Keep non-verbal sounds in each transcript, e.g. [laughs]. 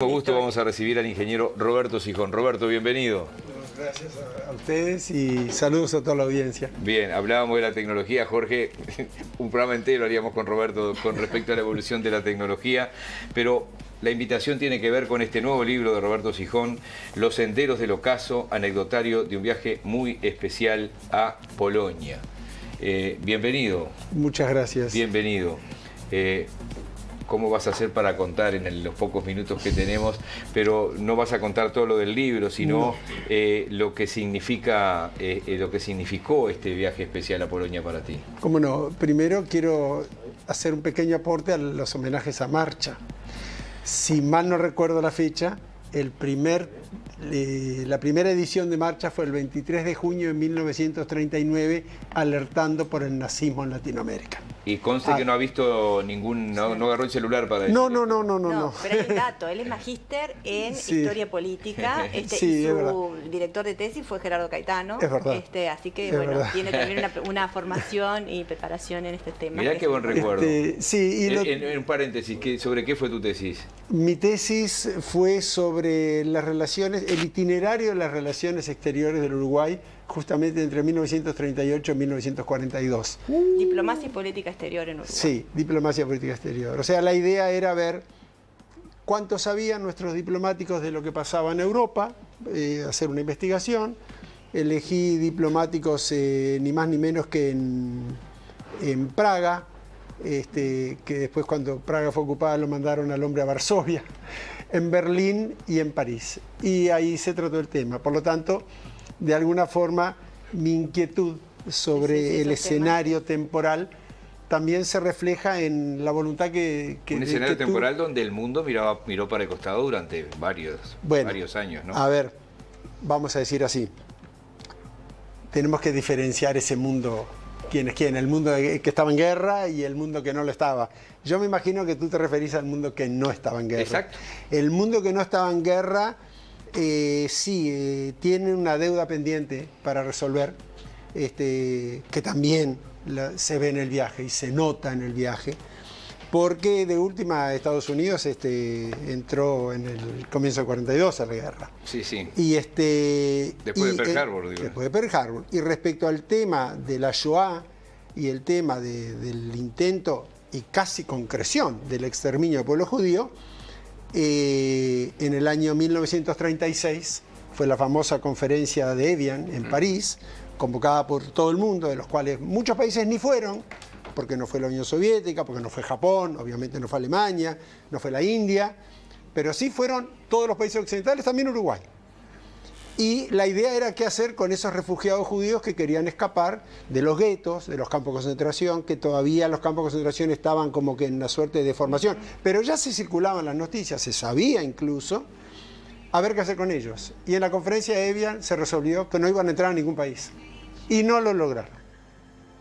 Con gusto vamos a recibir al ingeniero Roberto Sijón. Roberto, bienvenido. Gracias a ustedes y saludos a toda la audiencia. Bien, hablábamos de la tecnología, Jorge, [laughs] un programa entero haríamos con Roberto con respecto a la evolución de la tecnología, pero la invitación tiene que ver con este nuevo libro de Roberto Sijón, Los senderos del ocaso, anecdotario de un viaje muy especial a Polonia. Eh, bienvenido. Muchas gracias. Bienvenido. Eh, cómo vas a hacer para contar en los pocos minutos que tenemos, pero no vas a contar todo lo del libro, sino eh, lo que significa, lo que significó este viaje especial a Polonia para ti. Cómo no, primero quiero hacer un pequeño aporte a los homenajes a Marcha. Si mal no recuerdo la fecha, el primer, la primera edición de marcha fue el 23 de junio de 1939, alertando por el nazismo en Latinoamérica. Y conste que ah. no ha visto ningún, no, agarró el celular para no, no, no, no, no, no. Pero hay un [laughs] dato, él es magíster en historia política [laughs] este, y su director de tesis fue Gerardo Caetano. Es verdad. Este, así que bueno, tiene también [laughs] una, formación y preparación en este tema. Mirá qué buen recuerdo. Este, sí, y en, un paréntesis, ¿sobre qué fue tu tesis? Mi tesis fue sobre las relaciones, el itinerario de las relaciones exteriores del Uruguay justamente entre 1938 y 1942. Diplomacia y política exterior en Uruguay. Sí, diplomacia y política exterior. O sea, la idea era ver cuánto sabían nuestros diplomáticos de lo que pasaba en Europa, eh, hacer una investigación. Elegí diplomáticos eh, ni más ni menos que en, en Praga, este, que después cuando Praga fue ocupada lo mandaron al hombre a Varsovia, en Berlín y en París. Y ahí se trató el tema. Por lo tanto, de alguna forma mi inquietud sobre el escenario temporal también se refleja en la voluntad que... Un escenario temporal donde el mundo miraba, miró para el costado durante varios, varios años, ¿no? A ver, vamos a decir así, tenemos que diferenciar ese mundo, quién es quién, el mundo que estaba en guerra y el mundo que no lo estaba. Yo me imagino que tú te referís al mundo que no estaba en guerra. Exacto. El mundo que no estaba en guerra eh, sí, eh, tiene una deuda pendiente para resolver, este, que también se ve en el viaje y se nota en el viaje, porque de última Estados Unidos este, entró en el comienzo del 42 a la guerra. Sí, sí. Y este, después de Pearl eh, Harbor, digo. Después de Pearl Harbor. Y respecto al tema de la Shoah y el tema del intento y casi concreción del exterminio del pueblo judío, eh, en el año 1936 fue la famosa conferencia de Evian en París, convocada por todo el mundo, de los cuales muchos países ni fueron, porque no fue la Unión Soviética, porque no fue Japón, obviamente no fue Alemania, no fue la India, pero sí fueron todos los países occidentales, también Uruguay. Y la idea era qué hacer con esos refugiados judíos que querían escapar de los guetos, de los campos de concentración, que todavía los campos de concentración estaban como que en una suerte de formación. Pero ya se circulaban las noticias, se sabía incluso, a ver qué hacer con ellos. Y en la conferencia de Evian se resolvió que no iban a entrar a ningún país. Y no lo lograron.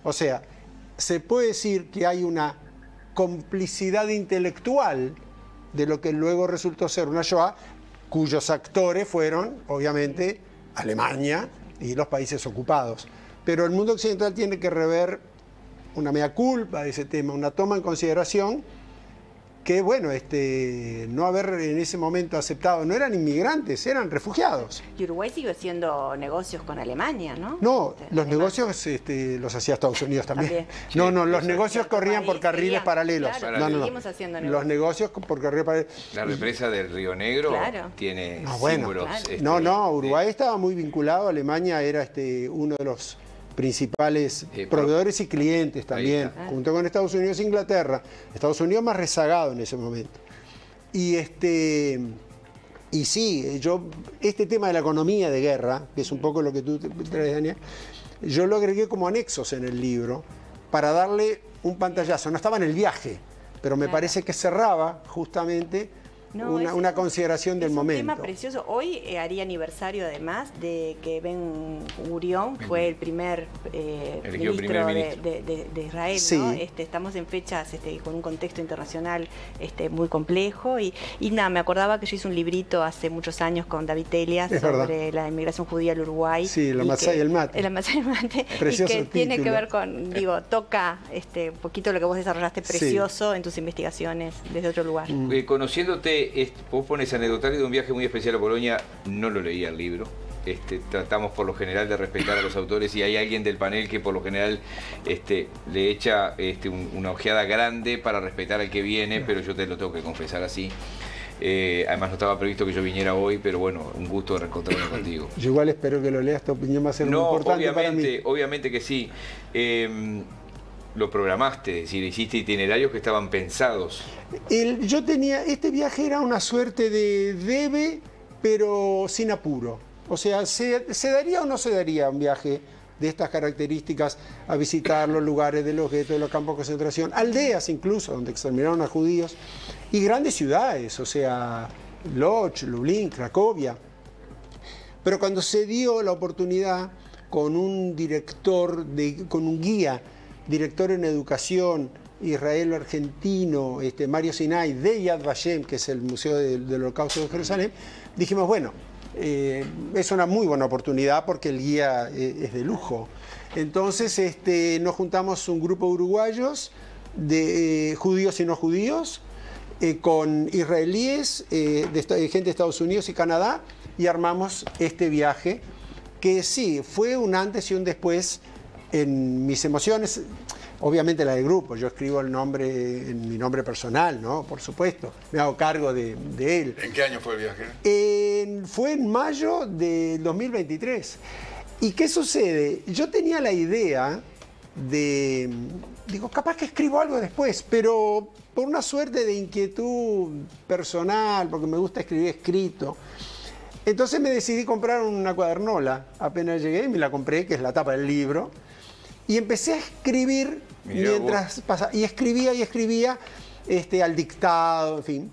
O sea, se puede decir que hay una complicidad intelectual de lo que luego resultó ser una Shoah, cuyos actores fueron, obviamente, Alemania y los países ocupados. Pero el mundo occidental tiene que rever una mea culpa de ese tema, una toma en consideración que bueno, este, no haber en ese momento aceptado, no eran inmigrantes, eran refugiados. Y Uruguay siguió haciendo negocios con Alemania, ¿no? No, este, los negocios este, los hacía Estados Unidos también. [laughs] No, no, los negocios corrían por carriles paralelos. no, no, no. Haciendo Los negocios por carriles paralelos. La represa del Río Negro tiene no, símbolos. Este, no, no, Uruguay estaba muy vinculado, Alemania era este, uno de los principales proveedores y clientes también, junto con Estados Unidos e Inglaterra. Estados Unidos más rezagado en ese momento. Y este y sí, yo este tema de la economía de guerra, que es un poco lo que tú traes, Daniel, yo lo agregué como anexos en el libro para darle un pantallazo. No estaba en el viaje, pero me parece que cerraba justamente una, consideración del momento. Es un tema precioso. Hoy eh, haría aniversario además de que Ben Gurion fue el primer, eh, ministro, De, Israel. Este, estamos en fechas este, con un contexto internacional este, muy complejo y, nada, me acordaba que yo hice un librito hace muchos años con David Telias sobre la inmigración judía al Uruguay. Sí, la Masá y el mate. [laughs] La Masá y el mate. [laughs] Precioso y que tiene que ver con, digo, toca este, un poquito lo que vos desarrollaste precioso en tus investigaciones desde otro lugar. Mm. Eh, conociéndote vos pones anecdotario de un viaje muy especial a Polonia, no lo leía el libro. Este, tratamos por lo general de respetar a los autores y hay alguien del panel que por lo general este, le echa este, una ojeada grande para respetar al que viene, pero yo te lo tengo que confesar así. Eh, además no estaba previsto que yo viniera hoy, pero bueno, un gusto de reencontrarme [coughs] contigo. Yo igual espero que lo leas, tu opinión va a ser muy importante obviamente, Obviamente que sí. Em, lo programaste, es decir, hiciste itinerarios que estaban pensados. yo tenía, este viaje era una suerte de debe, pero sin apuro. O sea, ¿se, daría o no se daría un viaje de estas características a visitar los lugares de los guetos, de los campos de concentración, aldeas incluso, donde exterminaron a judíos, y grandes ciudades, o sea, Lodz, Lublin, Cracovia. Pero cuando se dio la oportunidad con un director, de, con un guía, director en educación, israelo-argentino, este, Mario Sinai, de Yad Vashem, que es el Museo del Holocausto de Jerusalén, dijimos, bueno, eh, es una muy buena oportunidad porque el guía eh, es de lujo. Entonces este, nos juntamos un grupo de uruguayos, de eh, judíos y no judíos, con israelíes, de, gente de Estados Unidos y Canadá, y armamos este viaje que sí, fue un antes y un después en mis emociones. Obviamente la del grupo, yo escribo el nombre en mi nombre personal, ¿no? Por supuesto, me hago cargo de, él. ¿En qué año fue el viaje? fue en mayo del 2023. ¿Y qué sucede? Yo tenía la idea de, digo, capaz que escribo algo después, pero por una suerte de inquietud personal, porque me gusta escribir escrito, entonces me decidí comprar una cuadernola. Apenas llegué y me la compré, que es la tapa del libro. Y empecé a escribir mientras pasaba. Y escribía y escribía este, al dictado, en fin.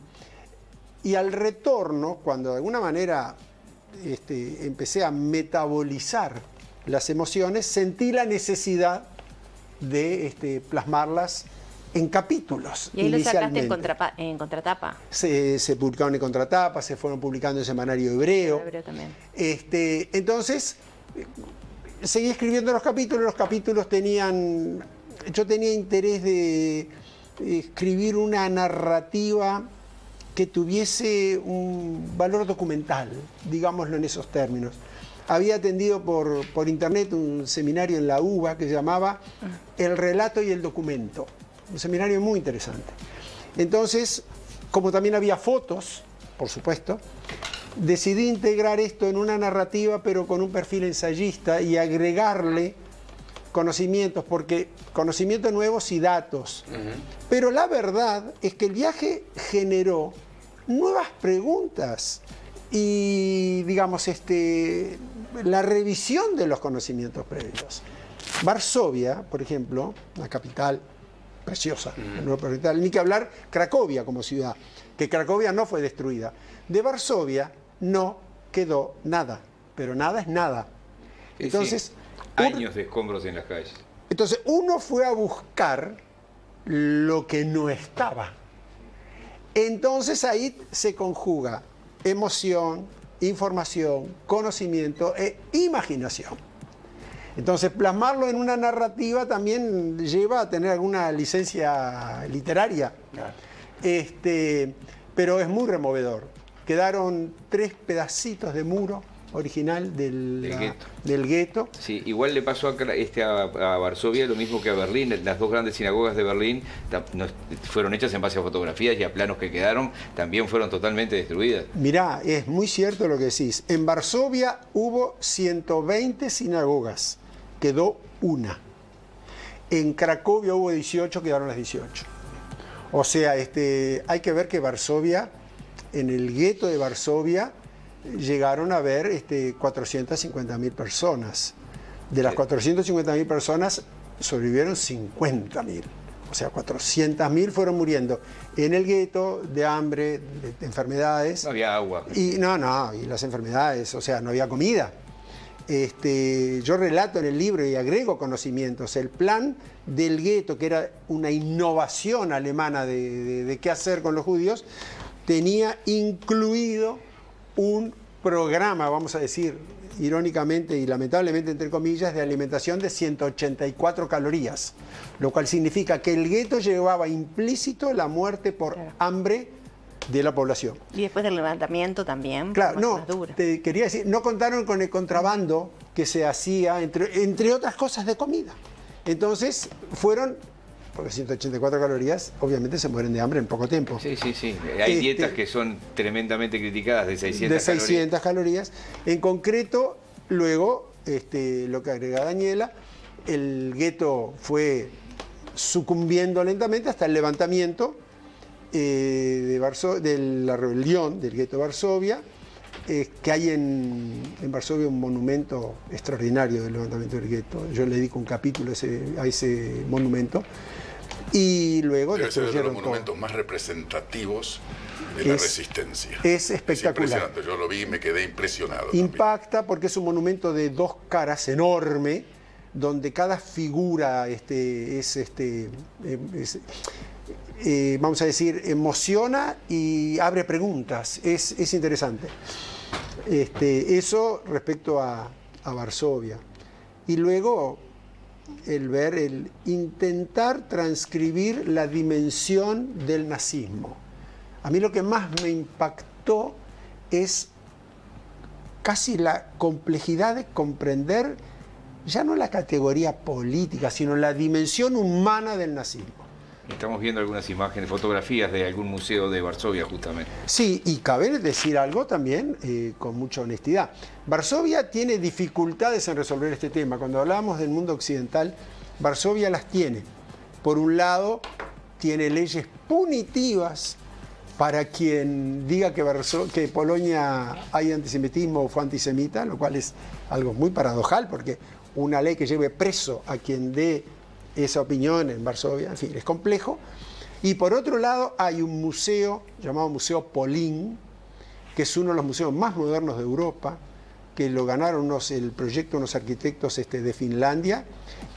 Y al retorno, cuando de alguna manera este, empecé a metabolizar las emociones, sentí la necesidad de este, plasmarlas en capítulos. Y ahí lo sacaste en, contratapa. Se, se, publicaron en contratapa, se fueron publicando en semanario hebreo. hebreo también. Este, entonces, seguí escribiendo los capítulos, los capítulos tenían, yo tenía interés de escribir una narrativa que tuviese un valor documental, digámoslo en esos términos. Había atendido por, por internet un seminario en la UBA que se llamaba El relato y el documento, un seminario muy interesante. Entonces, como también había fotos, por supuesto, decidí integrar esto en una narrativa, pero con un perfil ensayista y agregarle conocimientos, porque conocimientos nuevos y datos. Pero la verdad es que el viaje generó nuevas preguntas y, digamos, este, la revisión de los conocimientos previos. Varsovia, por ejemplo, la capital preciosa, ni que hablar Cracovia como ciudad, que Cracovia no fue destruida. De Varsovia no quedó nada, pero nada es nada. Entonces, años de escombros en las calles. Entonces, uno fue a buscar lo que no estaba. Entonces ahí se conjuga emoción, información, conocimiento e imaginación. Entonces, plasmarlo en una narrativa también lleva a tener alguna licencia literaria. Este, pero es muy removedor quedaron tres pedacitos de muro original del, del gueto. Sí, igual le pasó a, este, a, Varsovia lo mismo que a Berlín. Las dos grandes sinagogas de Berlín fueron hechas en base a fotografías y a planos que quedaron, también fueron totalmente destruidas. Mirá, es muy cierto lo que decís. En Varsovia hubo 120 sinagogas, quedó una. En Cracovia hubo 18, quedaron las 18. O sea, este, hay que ver que Varsovia en el gueto de Varsovia llegaron a ver este, 450.000 personas. De las 450.000 personas sobrevivieron 50.000. O sea, 400.000 fueron muriendo en el gueto de hambre, de, enfermedades. No había agua. Y no, no, y las enfermedades, o sea, no había comida. Este, yo relato en el libro y agrego conocimientos. El plan del gueto, que era una innovación alemana de qué hacer con los judíos, tenía incluido un programa, vamos a decir, irónicamente y lamentablemente entre comillas, de alimentación de 184 calorías, lo cual significa que el gueto llevaba implícito la muerte por hambre de la población. Y después del levantamiento también. Claro, no, te quería decir, no contaron con el contrabando que se hacía, entre, entre otras cosas, de comida. Entonces fueron porque 184 calorías, obviamente se mueren de hambre en poco tiempo. Sí, sí, sí. Hay este, dietas que son tremendamente criticadas de 600 calorías. De 600 calorías. En concreto, luego, este, lo que agrega Daniela, el gueto fue sucumbiendo lentamente hasta el levantamiento eh, de, de, la rebelión del gueto de Varsovia, eh, que hay en, Varsovia un monumento extraordinario del levantamiento del gueto. Yo le dedico un capítulo a ese monumento. Y luego Debe ser de los monumentos más representativos de la resistencia. Es espectacular. Yo lo vi y me quedé impresionado. Impacta porque es un monumento de dos caras enorme, donde cada figura este, es, este, eh, vamos a decir, emociona y abre preguntas. Es, interesante. Este, eso respecto a, a Varsovia. Y luego el ver, el intentar transcribir la dimensión del nazismo. A mí lo que más me impactó es casi la complejidad de comprender ya no la categoría política, sino la dimensión humana del nazismo. Estamos viendo algunas imágenes, fotografías de algún museo de Varsovia justamente. Sí, y cabe decir algo también eh, con mucha honestidad. Varsovia tiene dificultades en resolver este tema. Cuando hablamos del mundo occidental, Varsovia las tiene. Por un lado, tiene leyes punitivas para quien diga que, que Polonia hay antisemitismo o fue antisemita, lo cual es algo muy paradojal, porque una ley que lleve preso a quien dé esa opinión en Varsovia, en fin, es complejo. Y por otro lado hay un museo llamado Museo Polín, que es uno de los museos más modernos de Europa, que lo ganaron el proyecto unos arquitectos este, de Finlandia,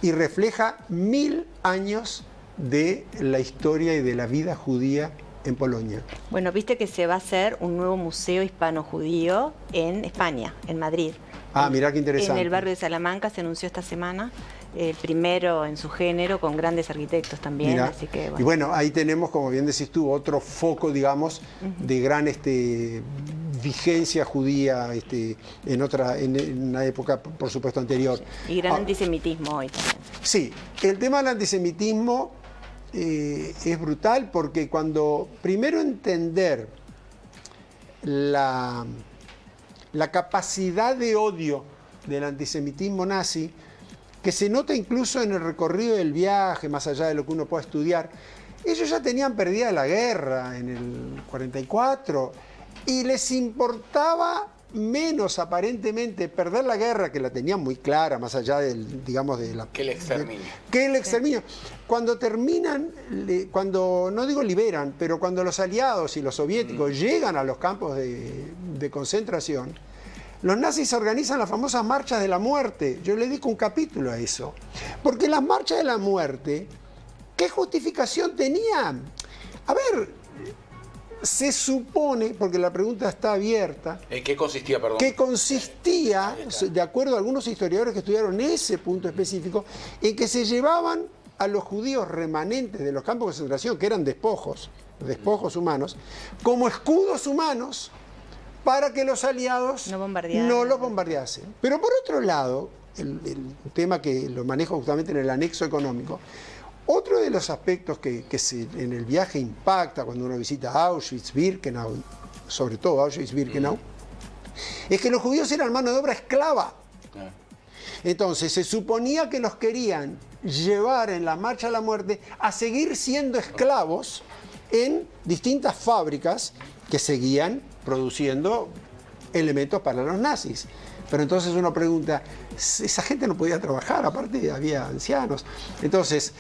y refleja mil años de la historia y de la vida judía en Polonia. Bueno, viste que se va a hacer un nuevo museo hispano-judío en España, en Madrid. Ah, mira qué interesante. En el barrio de Salamanca se anunció esta semana el primero en su género, con grandes arquitectos también. Y bueno, ahí tenemos, como bien decís tú, otro foco, digamos, de gran este, vigencia judía este, en otra, en, una época, por supuesto, anterior. Y gran ah, antisemitismo hoy también. Sí, el tema del antisemitismo eh, es brutal porque cuando primero entender la, la capacidad de odio del antisemitismo nazi, que se nota incluso en el recorrido del viaje, más allá de lo que uno pueda estudiar. Ellos ya tenían perdida la guerra en el 44 y les importaba menos aparentemente perder la guerra, que la tenían muy clara, más allá del, digamos, de la... Que el exterminio. que el exterminio. Cuando terminan, cuando, no digo liberan, pero cuando los aliados y los soviéticos mm. llegan a los campos de, de concentración, los nazis organizan las famosas marchas de la muerte. Yo le dedico un capítulo a eso. Porque las marchas de la muerte, ¿qué justificación tenían? A ver, se supone, porque la pregunta está abierta. ¿En qué consistía, perdón? Que consistía, de acuerdo a algunos historiadores que estudiaron ese punto específico, en que se llevaban a los judíos remanentes de los campos de concentración, que eran despojos, despojos humanos, como escudos humanos para que los aliados no, no los bombardeasen. Pero por otro lado, el, tema que lo manejo justamente en el anexo económico, otro de los aspectos que, en el viaje impacta cuando uno visita Auschwitz, Birkenau, sobre todo Auschwitz, Birkenau, es que los judíos eran mano de obra esclava. Entonces se suponía que los querían llevar en la marcha a la muerte a seguir siendo esclavos en distintas fábricas que seguían produciendo elementos para los nazis. Pero entonces uno pregunta, esa gente no podía trabajar, aparte había ancianos. Entonces,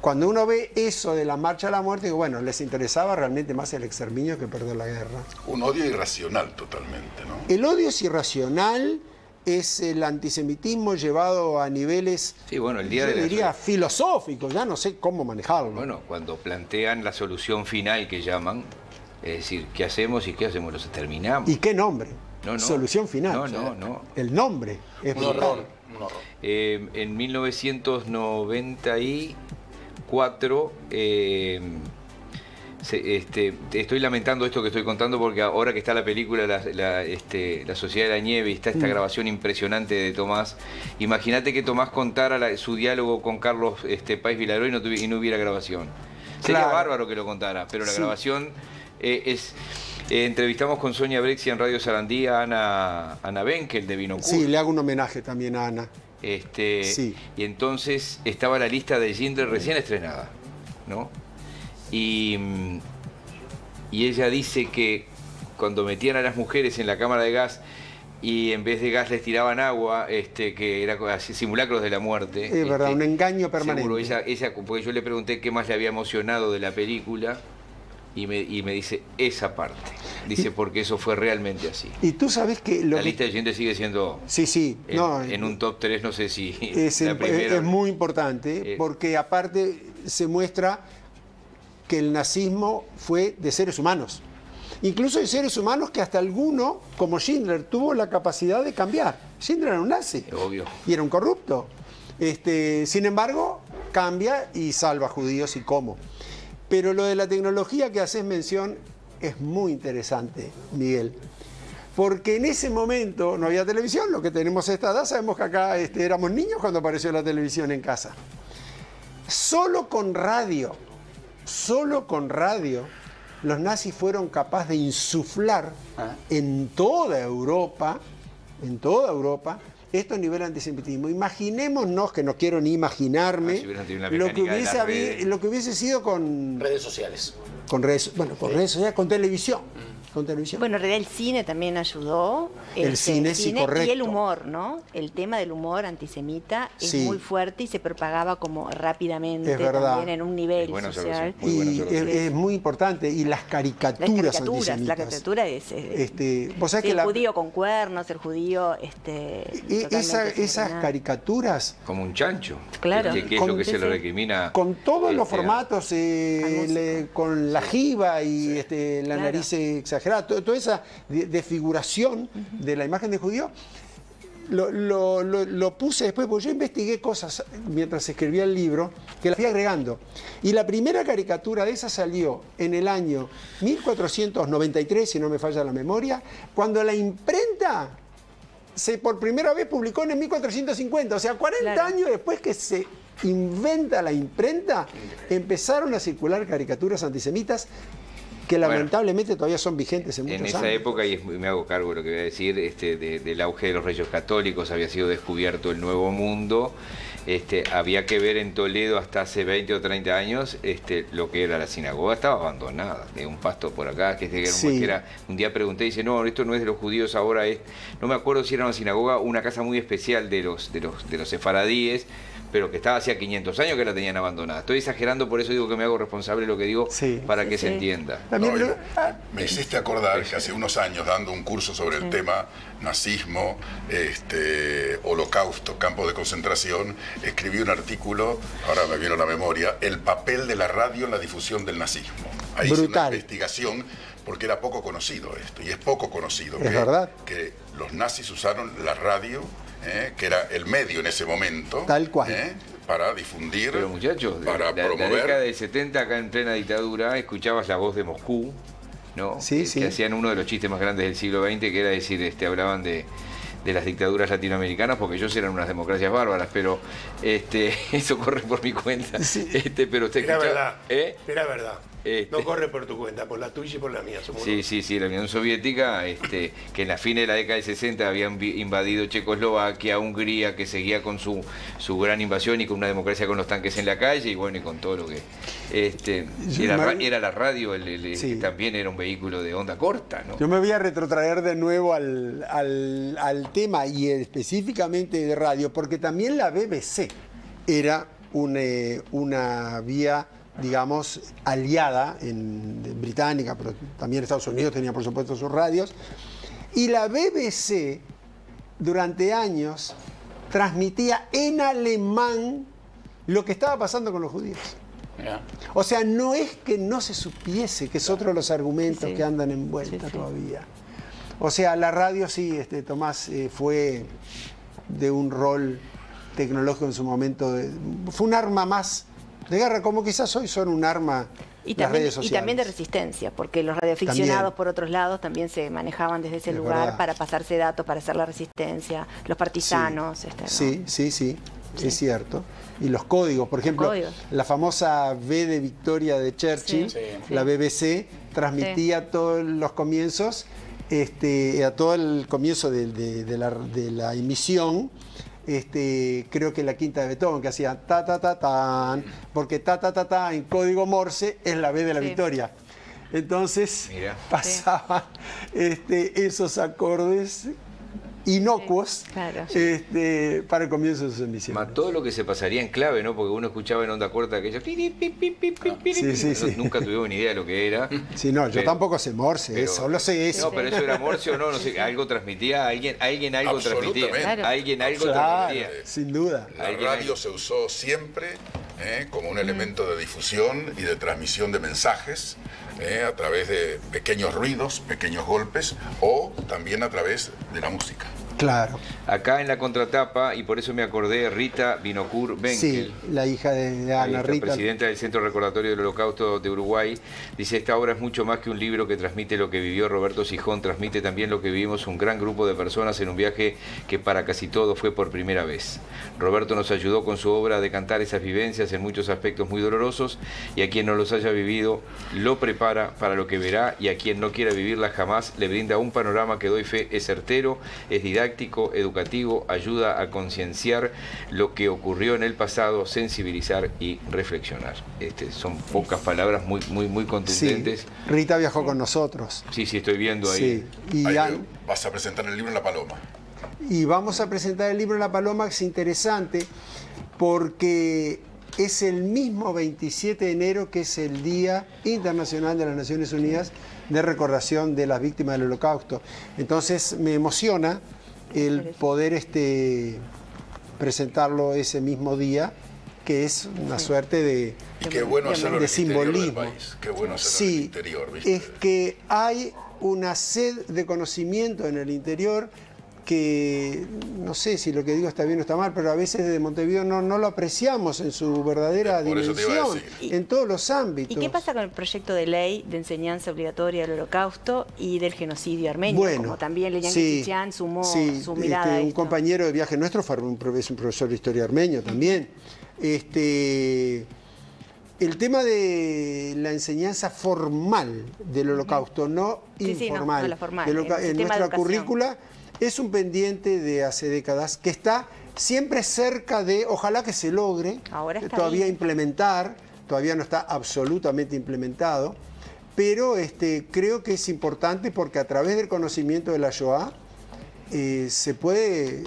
cuando uno ve eso de la marcha a la muerte, bueno, les interesaba realmente más el exterminio que perder la guerra. Un odio irracional totalmente, ¿no? El odio es irracional, es el antisemitismo llevado a niveles, sí, bueno, el día yo diría, filosóficos, ya no sé cómo manejarlo. Bueno, cuando plantean la solución final que llaman, es decir, ¿qué hacemos y qué hacemos? ¿Los exterminamos? ¿Y qué nombre? Solución final. No, no, no. El nombre es un horror. Eh, en 1994, eh, este, estoy lamentando esto que estoy contando porque ahora que está la película La, este, Sociedad de la Nieve y está esta mm. grabación impresionante de Tomás, imagínate que Tomás contara su diálogo con Carlos este, Páez Vilaró y no, y no hubiera grabación. Sería bárbaro que lo contara, pero la grabación eh, es... Eh, entrevistamos con Sonia Brexi en Radio Sarandí a Ana, Ana Benkel de Vinocur. Sí, le hago un homenaje también a Ana. Este, Y entonces estaba la lista de Ginder recién estrenada, ¿no? Y, y ella dice que cuando metían a las mujeres en la cámara de gas y en vez de gas les tiraban agua, este, que era simulacros de la muerte. Es verdad, este, un engaño permanente. Seguro, porque yo le pregunté qué más le había emocionado de la película y me, y me dice esa parte. Dice, porque eso fue realmente así. Y tú sabes que... la lista de gente sigue siendo... Sí, sí. En, no, en un top 3 no sé si... Es, es muy importante, eh, porque aparte se muestra que el nazismo fue de seres humanos. Incluso de seres humanos que hasta alguno, como Schindler, tuvo la capacidad de cambiar. Schindler era un nazi. Obvio. Y era un corrupto. Este, sin embargo, cambia y salva a judíos y cómo. Pero lo de la tecnología que haces mención es muy interesante, Miguel. Porque en ese momento no había televisión, lo que tenemos esta edad, sabemos que acá este, éramos niños cuando apareció la televisión en casa. Solo con radio, solo con radio, los nazis fueron capaces de insuflar ah. en toda Europa, en toda Europa, esto a nivel antisemitismo. Imaginémonos, que no quiero ni imaginarme, ah, lo, que hubiese lo que hubiese sido con... Redes sociales. Con redes, bueno, con redes sociales, con televisión. Mm con televisión. Bueno, en realidad el cine también ayudó. El, este, cine, sí, correcto. Y el humor, ¿no? El tema del humor antisemita es muy fuerte y se propagaba como rápidamente también en un nivel social. y es, muy importante. Y las caricaturas, las caricaturas La caricatura es, este, ¿vos sabés el judío con cuernos, el judío... Este, esas caricaturas... Como un chancho. Claro. Que, es lo que se lo recrimina. Con todos los este, formatos, eh, con la jiba y este, la nariz exagerada toda esa desfiguración de la imagen de judío, lo, puse después, porque yo investigué cosas mientras escribía el libro, que las fui agregando. Y la primera caricatura de esa salió en el año 1493, si no me falla la memoria, cuando la imprenta se por primera vez publicó en el 1450, o sea, 40 años después que se inventa la imprenta, empezaron a circular caricaturas antisemitas que lamentablemente todavía son vigentes en muchos En esa época, y me hago cargo de lo que voy a decir, este, del auge de los reyes católicos, había sido descubierto el Nuevo Mundo, este, había que ver en Toledo hasta hace 20 o 30 años este, lo que era la sinagoga, estaba abandonada, de un pasto por acá, que, era, un día pregunté y dice, no, esto no es de los judíos, ahora es, no me acuerdo si era una sinagoga, una casa muy especial de los, de los, de los sefaradíes, pero que estaba hacía 500 años que la tenían abandonada. Estoy exagerando, por eso digo que me hago responsable de lo que digo para que se entienda. me hiciste acordar que hace unos años, dando un curso sobre el tema nazismo, este, holocausto, campo de concentración, escribí un artículo, ahora me viene a la memoria, el papel de la radio en la difusión del nazismo. Ahí hice una investigación porque era poco conocido esto, y es poco conocido es verdad. que los nazis usaron la radio ¿eh? que era el medio en ese momento. Tal cual. ¿eh? para difundir, Pero muchachos, para promover. La década del 70, acá en plena dictadura, escuchabas la voz de Moscú, ¿no? Sí, que, hacían uno de los chistes más grandes del siglo XX, que era decir, este, hablaban de, las dictaduras latinoamericanas, porque ellos eran unas democracias bárbaras, pero este, [laughs] eso corre por mi cuenta. Este, pero usted Era verdad. ¿eh? Era verdad. Este, no corre por tu cuenta, por la tuya y por la mía. sí, sí, sí, la Unión Soviética, este, que en la fin de la década de 60 habían invadido Checoslovaquia, Hungría, que seguía con su, su gran invasión y con una democracia con los tanques en la calle y bueno, y con todo lo que... Este, era, era la radio, el, también era un vehículo de onda corta. ¿no? Yo me voy a retrotraer de nuevo al, al tema y específicamente de radio, porque también la BBC era una, una vía digamos, aliada en, británica, pero también Estados Unidos tenía por supuesto sus radios. Y la BBC durante años transmitía en alemán lo que estaba pasando con los judíos. O sea, no es que no se supiese, que es otro de los argumentos que andan en vuelta todavía. O sea, la radio sí, este, Tomás, eh, fue de un rol tecnológico en su momento, fue un arma más de guerra, como quizás hoy son un arma y también, Y también de resistencia, porque los radioaficionados por otros lados también se manejaban desde ese lugar para pasarse datos, para hacer la resistencia, los partisanos. Sí, este, sí, sí, sí, es cierto. Y los códigos, por ejemplo, la famosa V de Victoria de Churchill, la BBC, transmitía todos los comienzos, este, a todo el comienzo de, la, de la emisión este, creo que la quinta de Beethoven, que hacía ta ta ta tan, porque ta ta ta ta en código Morse es la B de la victoria. Entonces [laughs] pasaban este, esos acordes inocuos este, para el comienzo de sus emisiones. todo lo que se pasaría en clave, ¿no? Porque uno escuchaba en onda corta aquello. Nunca tuvimos ni idea de lo que era. [laughs] Sí, no, yo tampoco sé Morse, solo sé eso. No, pero eso era Morse o no, no sé, algo transmitía, alguien, alguien algo transmitía. Alguien algo transmitía. Sin duda. La radio se usó siempre ¿eh? como un elemento de difusión y de transmisión de mensajes ¿eh? a través de pequeños ruidos, pequeños golpes o también a través de la música. Claro. Acá en la contratapa, y por eso me acordé, Rita Binocur Benkel. Sí, la hija de Ana Rita. presidenta del Centro Recordatorio del Holocausto de Uruguay, dice, esta obra es mucho más que un libro que transmite lo que vivió Roberto Sijón, transmite también lo que vivimos un gran grupo de personas en un viaje que para casi todo fue por primera vez. Roberto nos ayudó con su obra a decantar esas vivencias en muchos aspectos muy dolorosos y a quien no los haya vivido lo prepara para lo que verá y a quien no quiera vivirla jamás le brinda un panorama que doy fe es certero, es didáctico educativo, ayuda a concienciar lo que ocurrió en el pasado, sensibilizar y reflexionar. Este, son pocas palabras muy, muy, muy contundentes. Rita viajó con nosotros. Sí, sí, estoy viendo ahí. Y vas a presentar el libro en La Paloma. Y vamos a presentar el libro en La Paloma, que es interesante porque es el mismo 27 de enero que es el Día Internacional de las Naciones Unidas de recordación de las víctimas del holocausto. Entonces me emociona el poder este, presentarlo ese mismo día, que es una suerte de, qué bueno de, simbolismo. Qué bueno hacerlo sí, en el interior, Es que hay una sed de conocimiento en el interior que no sé si lo que digo está bien o está mal, pero a veces desde Montevideo no, no lo apreciamos en su verdadera dimensión, en todos los ámbitos. ¿Y qué pasa con el proyecto de ley de enseñanza obligatoria del holocausto y del genocidio armenio? Bueno, como también Leyan sí, sumó su mirada este, Un compañero de viaje nuestro fue un, es un profesor de historia armenio también. Este, el tema de la enseñanza formal del holocausto, no informal. la formal, en nuestra currícula es un pendiente de hace décadas que está siempre cerca de, ojalá que se logre todavía implementar, todavía no está absolutamente implementado, pero este, creo que es importante porque a través del conocimiento de la Shoah eh, se puede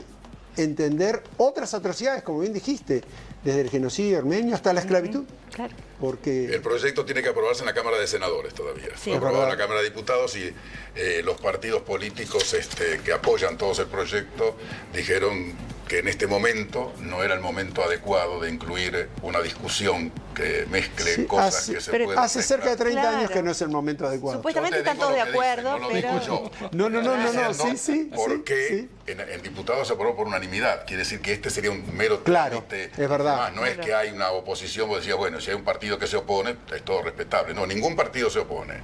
entender otras atrocidades, como bien dijiste, desde el genocidio armenio hasta la esclavitud. Claro. Porque... El proyecto tiene que aprobarse en la Cámara de Senadores todavía. Sí. Aprobado en la Cámara de Diputados y eh, los partidos políticos este, que apoyan todos el proyecto dijeron que en este momento no era el momento adecuado de incluir una discusión que mezcle cosas que se pero Hace cerca de 30 años que no es el momento adecuado. Supuestamente están todos de acuerdo, no pero... No, no, no, no, no, sí, sí. Porque En, diputados se aprobó por unanimidad. Quiere decir que este sería un mero claro, es verdad. no es que hay una oposición, vos decías, bueno, si hay un partido que se opone, es todo respetable. No, ningún partido se opone.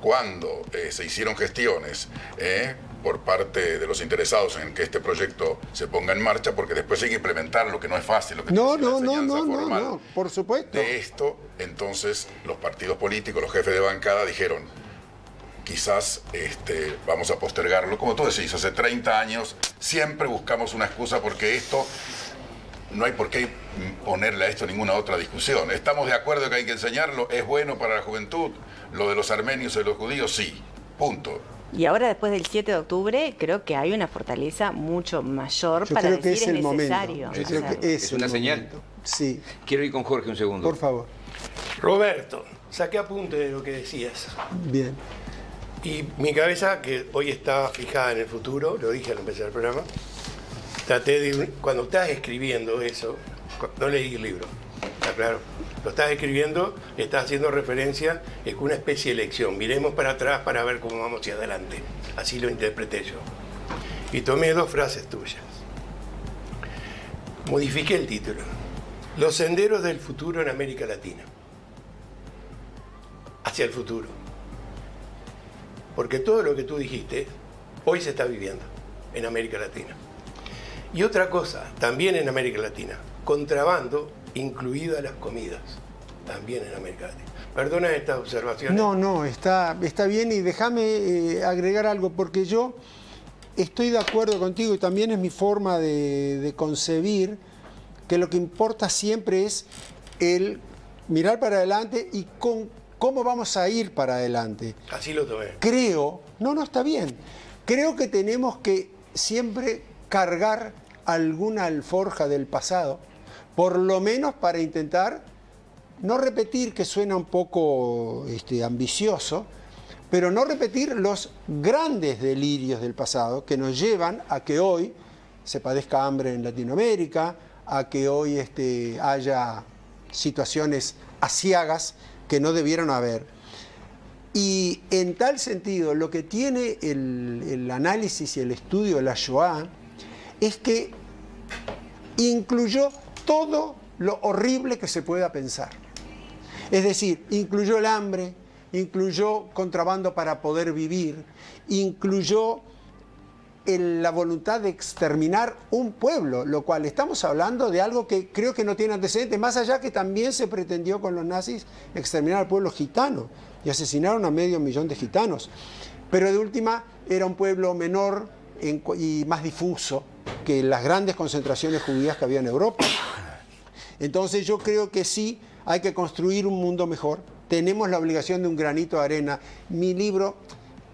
Cuando eh, se hicieron gestiones eh, por parte de los interesados en que este proyecto se ponga en marcha, porque después hay que implementar lo que no es fácil, lo que no, no, no, no, no, no, por supuesto. De esto, entonces, los partidos políticos, los jefes de bancada dijeron, quizás este, vamos a postergarlo. Como tú decís, hace 30 años siempre buscamos una excusa porque esto no hay por qué ponerle a esto ninguna otra discusión. Estamos de acuerdo que hay que enseñarlo, es bueno para la juventud, lo de los armenios y los judíos, sí, punto. Y ahora después del 7 de octubre creo que hay una fortaleza mucho mayor para decir que es, el necesario. Yo creo que es, una señal. Sí. Quiero ir con Jorge un segundo. Por favor. Roberto, saqué apunte de lo que decías. Bien. Y mi cabeza, que hoy está fijada en el futuro, lo dije al empezar el programa, traté de, cuando estás escribiendo eso, no leí el libro, está claro, lo estás escribiendo, estás haciendo referencia, es una especie de lección. Miremos para atrás para ver cómo vamos hacia adelante. Así lo interpreté yo. Y tomé dos frases tuyas. Modifiqué el título. Los senderos del futuro en América Latina. hacia el futuro. Porque todo lo que tú dijiste hoy se está viviendo en América Latina. Y otra cosa, también en América Latina, contrabando, incluidas las comidas, también en América Latina. Perdona estas observaciones. No, no, está, está bien y déjame eh, agregar algo, porque yo estoy de acuerdo contigo y también es mi forma de, concebir que lo que importa siempre es el mirar para adelante y con cómo vamos a ir para adelante. Así lo tomé. Creo, no, no está bien. Creo que tenemos que siempre cargar alguna alforja del pasado, por lo menos para intentar no repetir, que suena un poco este, ambicioso, pero no repetir los grandes delirios del pasado que nos llevan a que hoy se padezca hambre en Latinoamérica, a que hoy este, haya situaciones asiagas que no debieron haber. Y en tal sentido, lo que tiene el, el análisis y el estudio de la Shoah es que incluyó todo lo horrible que se pueda pensar. Es decir, incluyó el hambre, incluyó contrabando para poder vivir, incluyó la voluntad de exterminar un pueblo, lo cual estamos hablando de algo que creo que no tiene antecedentes, más allá que también se pretendió con los nazis exterminar al pueblo gitano y asesinaron a medio millón de gitanos. Pero de última era un pueblo menor y más difuso que las grandes concentraciones judías que había en Europa. Entonces yo creo que sí hay que construir un mundo mejor. Tenemos la obligación de un granito de arena. Mi libro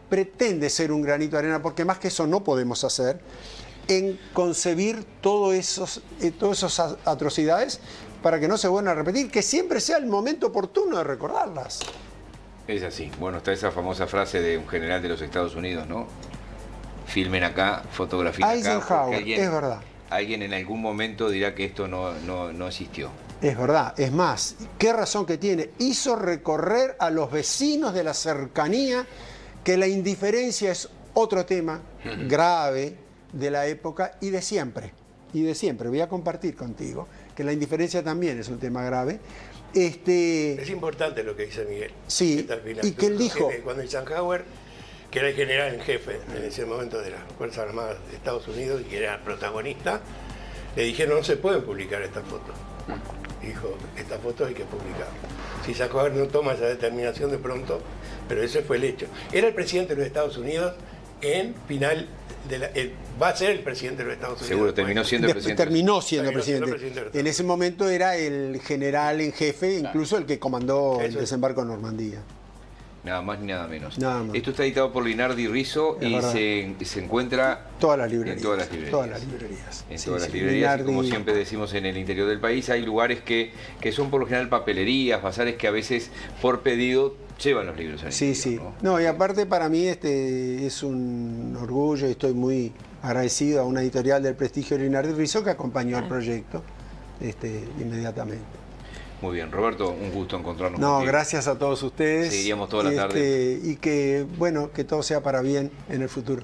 pretende ser un granito de arena porque más que eso no podemos hacer en concebir eh, todas esas atrocidades para que no se vuelvan a repetir, que siempre sea el momento oportuno de recordarlas. Es así. Bueno, está esa famosa frase de un general de los Estados Unidos, ¿no? Filmen acá, fotografíen acá. Eisenhower, es verdad. Alguien en algún momento dirá que esto no, no, no existió. Es verdad, es más, qué razón que tiene. Hizo recorrer a los vecinos de la cercanía que la indiferencia es otro tema grave de la época y de siempre. Y de siempre. Voy a compartir contigo que la indiferencia también es un tema grave. Este... Es importante lo que dice Miguel. Sí, y que él dijo... Cuando Eisenhower, que era el general en jefe en ese momento de las Fuerzas Armadas de Estados Unidos y que era protagonista, le dijeron no se pueden publicar estas fotos dijo, esta foto hay que publicar. Si Zuckerberg no toma esa determinación de pronto, pero ese fue el hecho. Era el presidente de los Estados Unidos en final de la, va a ser el presidente de los Estados Unidos. Seguro, terminó siendo el presidente. Terminó siendo, presidente. En ese momento era el general en jefe, incluso el que comandó el desembarco en Normandía. Nada más ni nada menos. Esto está editado por Linardi Rizzo y se, encuentra todas las librerías, en todas las librerías. Todas las librerías. En todas las librerías. Y como siempre decimos en el interior del país, hay lugares que, que son por lo general papelerías, bazares que a veces por pedido llevan los libros. sí, sí. ¿no? y aparte para mí este es un orgullo y estoy muy agradecido a una editorial del prestigio de Linardi Rizzo que acompañó el proyecto este, inmediatamente. Muy bien, Roberto, un gusto encontrarnos. No, gracias a todos ustedes. Seguiríamos toda la tarde. Este, y que, bueno, que todo sea para bien en el futuro.